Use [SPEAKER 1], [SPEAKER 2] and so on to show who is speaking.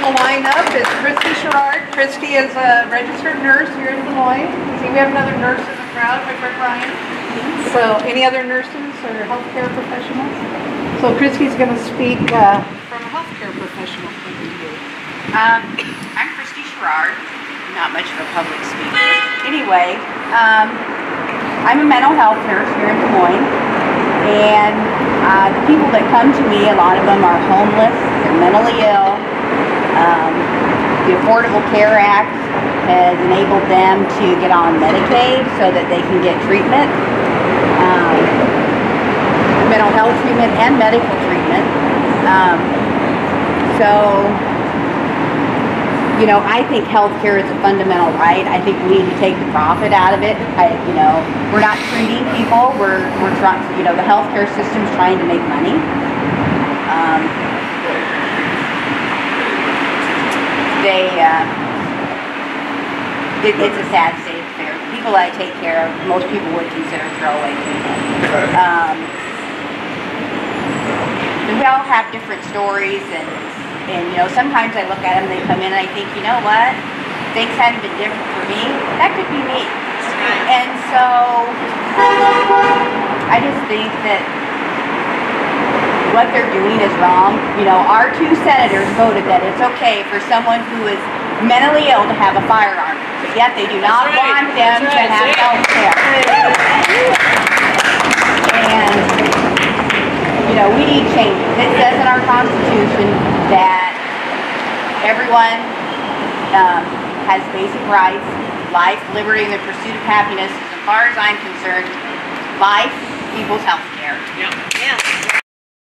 [SPEAKER 1] the lineup is Christie Sherrard. Christie is a registered nurse here in Des Moines. See, we have another nurse in the crowd, my Ryan. So, any other nurses or healthcare professionals? So Christie's gonna speak, uh, from a healthcare professional point of view.
[SPEAKER 2] Um, I'm Christie Sherrard, not much of a public speaker. Anyway, um, I'm a mental health nurse here in Des Moines, and uh, the people that come to me, a lot of them are homeless, they're mentally ill. Um, the Affordable Care Act has enabled them to get on Medicaid so that they can get treatment. Um, mental health treatment and medical treatment. Um, so, you know, I think healthcare is a fundamental right. I think we need to take the profit out of it. I, you know, we're not treating people. We're we're trying. To, you know, the healthcare system's trying to make money. Um, they. Uh, it, it's a sad state of affairs. People I take care of, most people would consider throwaway people. Um, we all have different stories and and you know sometimes I look at them they come in and I think you know what? Things hadn't been different for me. That could be me. And so I just think that what they're doing is wrong. You know our two senators voted that it's okay for someone who is mentally ill to have a firearm but yet they do not
[SPEAKER 3] right.
[SPEAKER 2] want them
[SPEAKER 3] That's
[SPEAKER 2] to have health care and you know, we need changes. It says in our Constitution that everyone um, has basic rights, life, liberty, and the pursuit of happiness. As far as I'm concerned, life equals health care.
[SPEAKER 3] Yeah.
[SPEAKER 4] Yeah.